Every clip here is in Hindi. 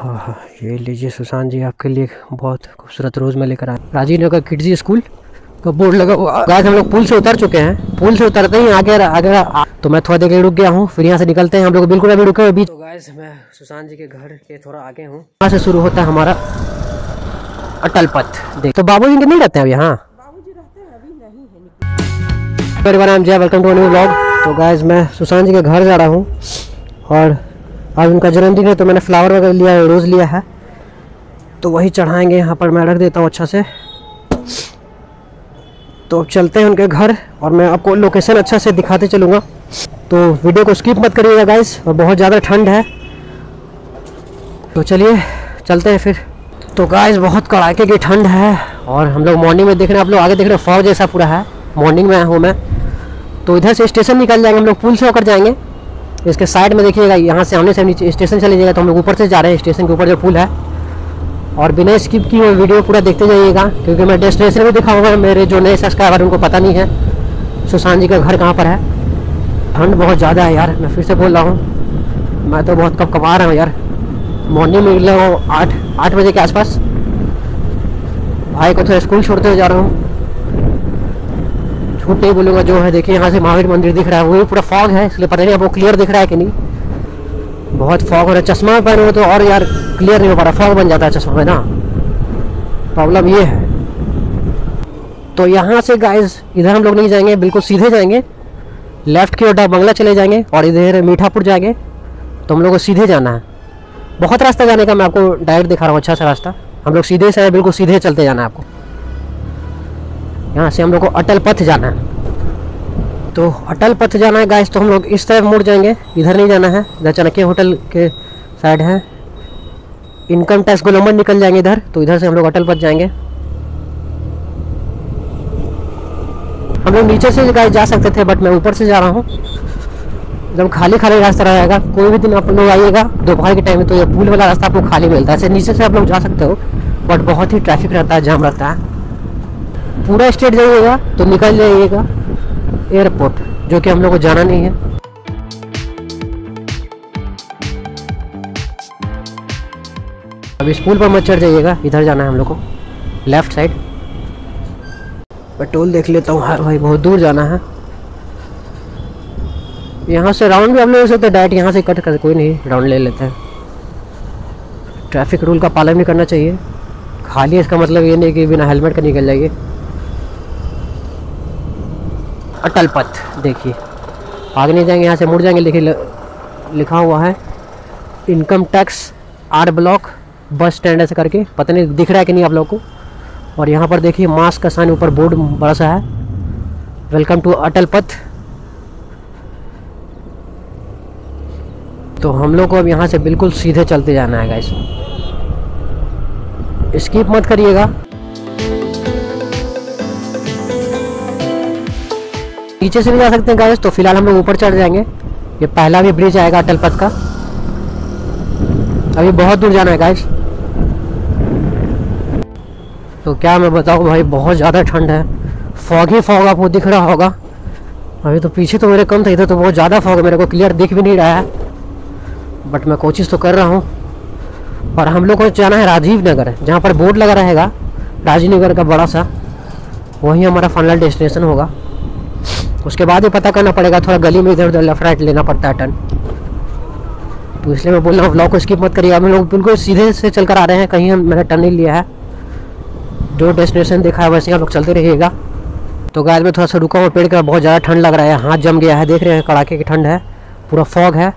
हाँ हाँ ये लीजिए सुशांत जी आपके लिए बहुत खूबसूरत रोज़ में लेकर आए राजीव नगर किड्जी स्कूल? का बोर्ड लगा हुआ गाइस हम लोग पुल से उतर चुके हैं। पुल से उतरते ही आगे आगे तो मैं थोड़ा देर रुक गया हूँ फिर यहाँ से निकलते हैं। हम लोग बिल्कुल अभी रुके हुए बीच तो गाइस मैं सुशांत जी के घर के थोड़ा आगे हूँ। यहाँ से शुरू होता है हमारा अटल पथ। देख तो बाबू जी के नहीं रहते हैं अब यहाँ परिवार जय वेलकम टू न्यू ब्लॉग तो गाइस मैं सुशांत जी के घर जा रहा हूँ और आज उनका जन्मदिन है तो मैंने फ्लावर वगैरह लिया है रोज़ लिया है। तो वही चढ़ाएँगे, यहाँ पर मैं रख देता हूँ अच्छा से। तो चलते हैं उनके घर, और मैं आपको लोकेशन अच्छा से दिखाते चलूँगा। तो वीडियो को स्किप मत करिएगा गाइस और बहुत ज़्यादा ठंड है। तो चलिए, चलते हैं फिर। तो गाइस बहुत कड़ाके की ठंड है, और हम लोग मॉर्निंग में देख रहे हैं, आप लोग आगे देख रहे हैं फॉग जैसा पूरा है। मॉर्निंग में हूँ मैं। तो इधर से स्टेशन निकल जाएँगे, हम लोग पुल से होकर जाएँगे। इसके साइड में देखिएगा, यहाँ से हमने से नीचे स्टेशन चले जाएगा तो हम लोग ऊपर से जा रहे हैं, स्टेशन के ऊपर जो पुल है। और बिना स्किप की वीडियो पूरा देखते जाइएगा, क्योंकि मैं डेस्टिनेशन भी दिखाऊँगा मेरे जो नए सब्सक्राइबर उनको पता नहीं है। सुशांत जी का घर कहाँ पर है? ठंड बहुत ज़्यादा है यार, मैं फिर से बोल रहा हूँ। मैं तो बहुत कब कमा रहा हूँ यार। मॉर्निंग में निकला हूँ आठ आठ बजे के आसपास। भाई को तो स्कूल छोड़ते हुए जा रहा हूँ। झूठ नहीं बोलूँगा जो है, देखिए यहाँ से महावीर मंदिर दिख रहा है, वही पूरा फॉग है, इसलिए पता नहीं आपको क्लियर दिख रहा है कि नहीं। बहुत फॉग हो रहा है, चश्मा पहने हो तो और यार क्लियर नहीं हो पा रहा फॉग बन जाता है चश्मा में ना। प्रॉब्लम ये है। तो यहाँ से गाइस इधर हम लोग नहीं जाएँगे, बिल्कुल सीधे जाएँगे। लेफ़्ट की ओर डाक बंगला चले जाएँगे और इधर मीठापुर जाएँगे। तो हम लोग को सीधे जाना है। बहुत रास्ता जाने का मैं आपको डायरेक्ट दिखा रहा हूँ अच्छा सा रास्ता। हम लोग सीधे से बिल्कुल सीधे चलते जाना है आपको। यहाँ से हम लोग को अटल पथ जाना है। तो अटल पथ जाना है गाइस तो हम लोग इस तरफ़ मुड़ जाएँगे। इधर नहीं जाना है। इधर चाणक्य होटल के साइड है। इनकम टैक्स गोलम्बर निकल जाएँगे इधर तो इधर से हम लोग अटल पथ जाएँगे। हम लोग नीचे से गाइस जा सकते थे बट मैं ऊपर से जा रहा हूँ। जब खाली खाली रास्ता रहेगा, कोई भी दिन आप लोग आइएगा, दोपहर के टाइम में तो ये पुल वाला रास्ता आपको खाली मिलता है। ऐसे नीचे से आप लोग जा सकते हो बट बहुत ही ट्रैफ़िक रहता है जाम रहता है। पूरा स्टेट जाइएगा तो निकल जाइएगा एयरपोर्ट, जो कि हम लोग को जाना नहीं है। अब स्कूल पर मत चढ़ जाइएगा, इधर जाना है हम लोग को, लेफ़्ट साइड। पेट्रोल देख लेता हूँ हाँ भाई, बहुत दूर जाना है। यहाँ से राउंड भी हम लोग सकते डायरेक्ट यहाँ से कट कर, कोई नहीं, राउंड ले लेते हैं। ट्रैफ़िक रूल का पालन भी करना चाहिए। खाली इसका मतलब ये नहीं कि बिना हेलमेट का निकल जाइए। अटल पथ, देखिए। आगे नहीं जाएँगे, यहाँ से मुड़ जाएँगे, देखिए लिखा हुआ है। Income tax R block bus stand ऐसे करके, पता नहीं दिख रहा है कि नहीं आप लोग को। और यहाँ पर देखिए, मास्क का साइन ऊपर बोर्ड बड़ा सा है। वेलकम टू अटल पथ। तो हम लोग को अब यहाँ से बिल्कुल सीधे चलते जाना है गाइस स्किप मत करिएगा। नीचे से भी जा सकते हैं गाइस तो फ़िलहाल हम लोग ऊपर चढ़ जाएँगे। ये पहला भी ब्रिज आएगा अटल पथ का। अभी बहुत दूर जाना है गाइस। तो क्या मैं बताऊँ भाई, बहुत ज़्यादा ठंड है। फॉग ही फॉग आपको दिख रहा होगा। अभी तो पीछे तो मेरे कम था, इधर तो बहुत ज़्यादा फॉग है, मेरे को क्लियर दिख भी नहीं रहा है। बट मैं कोशिश तो कर रहा हूँ। और हम लोग को जाना है राजीव नगर, जहाँ पर बोर्ड लगा रहेगा, राजीव नगर का बड़ा सा। वही हमारा फाइनल डेस्टिनेशन होगा। उसके बाद ही पता करना पड़ेगा, थोड़ा गली में इधर उधर लेफ़्ट राइट लेना पड़ता है टर्न तो इसलिए मैं बोल रहा हूँ ब्लॉग को स्किप मत करिएगा हम लोग बिल्कुल सीधे से चल कर आ रहे हैं, कहीं हम मैंने टर्न नहीं लिया है। जो डेस्टिनेशन देखा है, वैसे आप लोग चलते रहिएगा। तो गाय में थोड़ा सा रुका हुआ, पेड़ का बहुत ज़्यादा ठंड लग रहा है, हाथ जम गया है। देख रहे हैं, कड़ाके की ठंड है, पूरा फॉग है।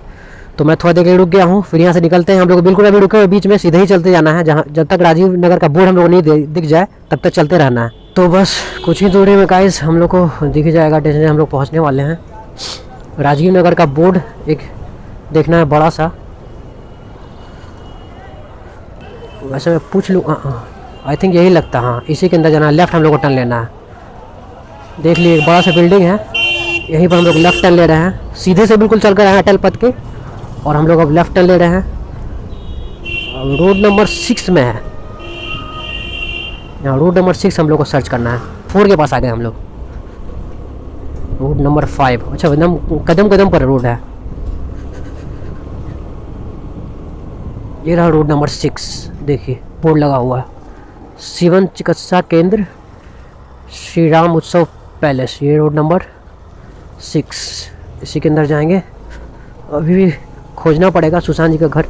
तो मैं थोड़ा देर के रुक गया हूँ, फिर यहाँ से निकलते हैं। हम लोग बिल्कुल अभी रुके हुए बीच में सीधे ही चलते जाना है। जहाँ जब तक राजीव नगर का बोर्ड हम लोग नहीं दिख जाए, तब तक चलते रहना है। तो बस कुछ ही दूरी में गाइस हम लोग को दिख जाएगा डेस्टिनेशन हम लोग पहुँचने वाले हैं। राजीव नगर का बोर्ड एक देखना है बड़ा सा। वैसे मैं पूछ लूँ आई थिंक यही लगता हाँ इसी के अंदर जाना है लेफ़्ट हम लोग को टर्न लेना है। देख लिए, एक बड़ा सा बिल्डिंग है, यहीं पर हम लोग लेफ़्ट टर्न ले रहे हैं। सीधे से बिल्कुल चल कर हैं अटल पथ के, और हम लोग अब लेफ़्ट टर्न ले रहे हैं। रोड नंबर सिक्स में है। यहाँ रोड नंबर सिक्स हम लोग को सर्च करना है। फोर के पास आ गए हम लोग। रोड नंबर फाइव अच्छा एकदम कदम कदम पर रोड है। ये रहा रोड नंबर सिक्स देखिए बोर्ड लगा हुआ है। शिवन चिकित्सा केंद्र श्री राम उत्सव पैलेस ये रोड नंबर सिक्स इसी के अंदर जाएँगे। अभी भी खोजना पड़ेगा सुशांत जी का घर।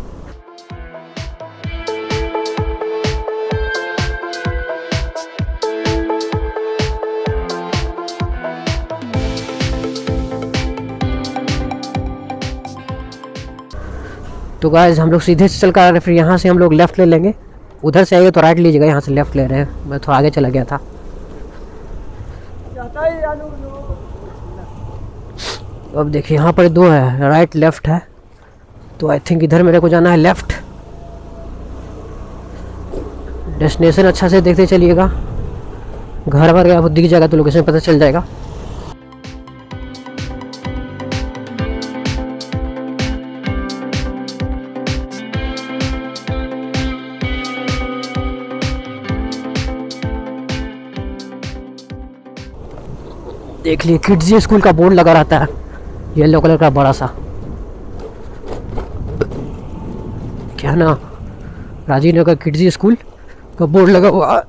तो गाइस हम लोग सीधे से चल कर फिर यहाँ से हम लोग लेफ़्ट ले लेंगे। उधर से आएँगे तो राइट लीजिएगा, यहाँ से लेफ़्ट ले रहे हैं। मैं थोड़ा आगे चला गया था। अब देखिए, यहाँ पर दो है राइट लेफ़्ट है। तो आई थिंक इधर मेरे को जाना है लेफ़्ट डेस्टिनेशन अच्छा से देखते चलिएगा। घर पर गया दिख जाएगा तो लोकेशन पता चल जाएगा। देख लिए किड्स स्कूल का बोर्ड लगा रहता है। येलो कलर का बड़ा सा। क्या ना राजीव नगर किड्स स्कूल का बोर्ड लगा हुआ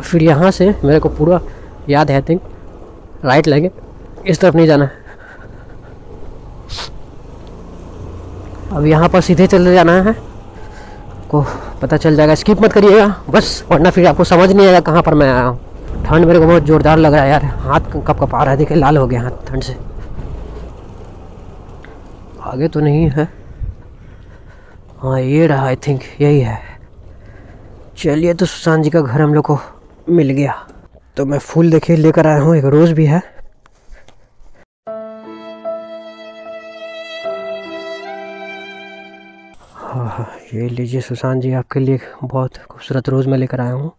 फिर यहाँ से मेरे को पूरा याद है थिंक राइट लेंगे। इस तरफ़ नहीं जाना। है अब यहाँ पर सीधे चले जाना है। को पता चल जाएगा। स्किप मत करिएगा। बस, वरना फिर आपको समझ नहीं आएगा कहाँ पर मैं आया हूँ। ठंड मेरे को बहुत ज़ोरदार लग रहा है यार। हाथ कप कप आ रहा है? देखिए, लाल हो गया हाथ ठंड से। आगे तो नहीं है। हाँ ये रहा आई थिंक यही है। चलिए तो सुशांत जी का घर हम लोग को मिल गया। तो मैं फूल देखिए लेकर आया हूँ, एक रोज़ भी है। हाँ हाँ ये लीजिए सुशांत जी, आपके लिए बहुत खूबसूरत रोज़ मैं लेकर आया हूँ।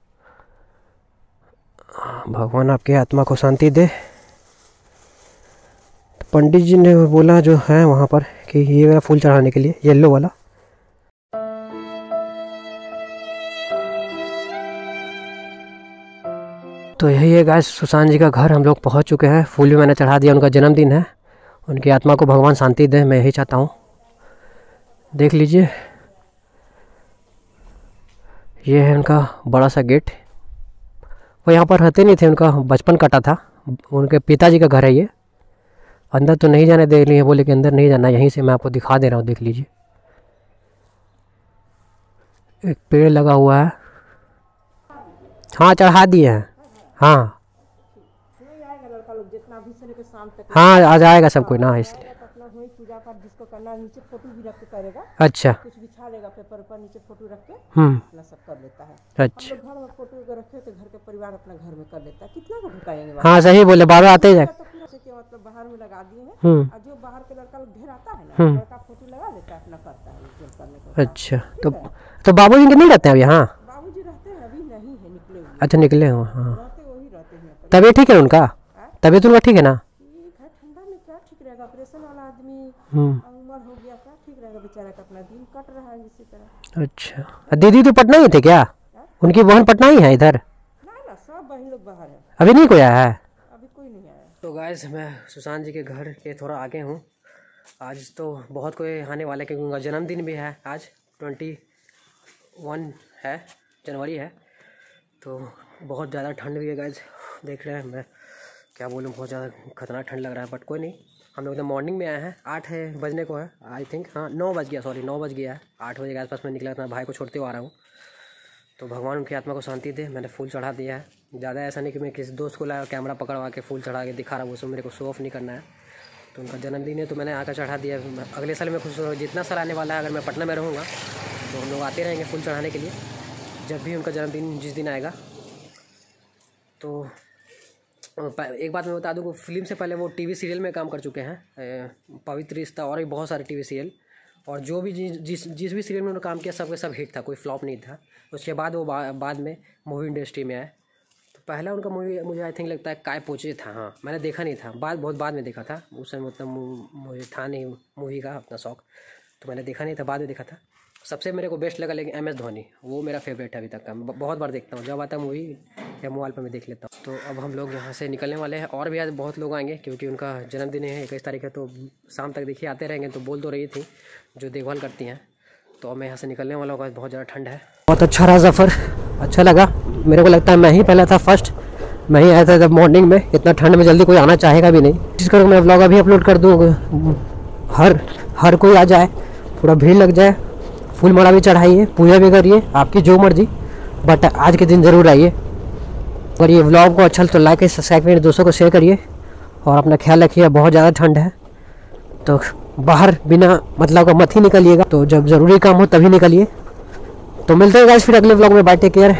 भगवान आपकी आत्मा को शांति दे। तो पंडित जी ने बोला जो है वहाँ पर कि ये वाला फूल चढ़ाने के लिए, येलो वाला। तो यही है गाय सुशांत जी का घर, हम लोग पहुँच चुके हैं। फूल भी मैंने चढ़ा दिया, उनका जन्मदिन है। उनकी आत्मा को भगवान शांति दे, मैं यही चाहता हूँ। देख लीजिए। ये है उनका बड़ा सा गेट। वो यहाँ पर रहते नहीं थे उनका बचपन कटा था। उनके पिताजी का घर है ये। अंदर तो नहीं जाने दे रही है बोले कि अंदर नहीं जाना यहीं से मैं आपको दिखा दे रहा हूँ देख लीजिए। एक पेड़ लगा हुआ है। हाँ चढ़ा दिए हैं। हाँ। हाँ आ जाएगा सब कोई ना इसलिए। पूजा पाठ जिसको करना नीचे फ़ोटो भी रख के करेगा अच्छा। कुछ बिछा लेगा पेपर पर नीचे फ़ोटो रख के हम्म। अपना सब कर लेता है। अच्छा। परिवार अपना घर में कर लेता है। कितना को ढुकाएँगे हाँ सही बोले बाबा आते ही तो मतलब बाहर में लगा दिए हैं? हम्म। और जो बाहर के लड़का आता है ना हम्म। लड़का फ़ोटो लगा देता है अपना करता है करने को। अच्छा तो तो बाबू जी के नहीं रहते हैं अब यहाँ? बाबूजी रहते हैं अभी नहीं है निकले अच्छा निकले हो। हाँ हैं तबीयत ठीक है उनका? तबीयत उनका ठीक है ना? ठंडा में क्या ठीक रहेगा? ऑपरेशन वाला आदमी हम्म। उम्र हो गया क्या ठीक रहेगा? बेचारा का अपना दिन कट रहा है इसी तरह। अच्छा। दीदी तो पटना ही थे क्या उनकी बहन पटना ही है इधर? सब बहन लोग बाहर है। अभी नहीं कोई आया है? अभी कोई नहीं आया। तो गाइस मैं सुशांत जी के घर के थोड़ा आगे हूँ। आज तो बहुत कोई आने वाला है क्योंकि उनका जन्मदिन भी है आज। ट्वेंटी वन है जनवरी है। तो बहुत ज़्यादा ठंड भी है गाइस देख रहे हैं मैं। क्या बोलूँ बहुत ज़्यादा खतरनाक ठंड लग रहा है बट कोई नहीं। हम लोग तो मॉर्निंग में आए हैं आठ है बजने को है आई थिंक हाँ नौ बज गया सॉरी नौ बज गया है। आठ बजे के आसपास मैं निकला था भाई को छोड़ते हुए आ रहा हूँ। तो भगवान उनकी आत्मा को शांति दे, मैंने फूल चढ़ा दिया है। ज़्यादा ऐसा नहीं कि मैं किसी दोस्त को लाया कैमरा पकड़वा के फूल चढ़ा के दिखा रहा हूँ उसमें मेरे को शो ऑफ़ नहीं करना है। तो उनका जन्मदिन है तो मैंने आकर चढ़ा दिया अगले साल में खुश जितना साल आने वाला है, अगर मैं पटना में रहूँगा तो हम लोग आते रहेंगे फूल चढ़ाने के लिए, जब भी उनका जन्मदिन जिस दिन आएगा। तो एक बात मैं बता दूँ फ़िल्म से पहले वो टीवी सीरियल में काम कर चुके हैं। पवित्र रिश्ता और भी बहुत सारे टीवी सीरियल और जो भी जिस जिस भी सीरियल में उन्होंने काम किया सब के सब हिट था कोई फ्लॉप नहीं था। उसके बाद वो बा, बाद में मूवी इंडस्ट्री में आए। तो पहला उनका मूवी मुझे आई थिंक लगता है काय पोचे था हाँ। मैंने देखा नहीं था। बाद बहुत बाद में देखा था। उस समय मतलब मुझे था नहीं मूवी का अपना शौक। तो मैंने देखा नहीं था बाद में देखा था। सबसे मेरे को बेस्ट लगा लेकिन एम एस धोनी। वो मेरा फेवरेट है अभी तक का। बहुत बार देखता हूँ। जब आता है मूवी या मोबाइल पर मैं देख लेता हूँ। तो अब हम लोग यहाँ से निकलने वाले हैं और भी आज बहुत लोग आएँगे क्योंकि उनका जन्मदिन है, इक्कीस तारीख है। तो शाम तक देखिए, आते रहेंगे। तो बोल तो रही थी, जो देखभाल करती हैं। तो अब मैं यहाँ से निकलने वाला होगा बहुत ज़्यादा ठंड है। बहुत अच्छा रहा सफ़र। अच्छा लगा। मेरे को लगता है मैं ही पहला था फ़र्स्ट मैं ही आया था जब मॉर्निंग में। इतना ठंड में जल्दी कोई आना चाहेगा भी नहीं। कोशिश करूँ मैं ब्लॉग अभी अपलोड कर दूँ, हर हर कोई आ जाए। पूरा भीड़ लग जाए। फूल माला भी चढ़ाइए, पूजा भी करिए, आपकी जो मर्ज़ी बट आज के दिन ज़रूर आइए। और ये ब्लॉग को अच्छा तो लाइक सब्सक्राइब करिए, दोस्तों को शेयर करिए, और अपना ख्याल रखिए बहुत ज़्यादा ठंड है तो बाहर बिना मतलब का मत ही निकलिएगा। तो जब ज़रूरी काम हो तभी निकलिए। तो मिलते हैं गाइस फिर अगले ब्लॉग में बाय टेक केयर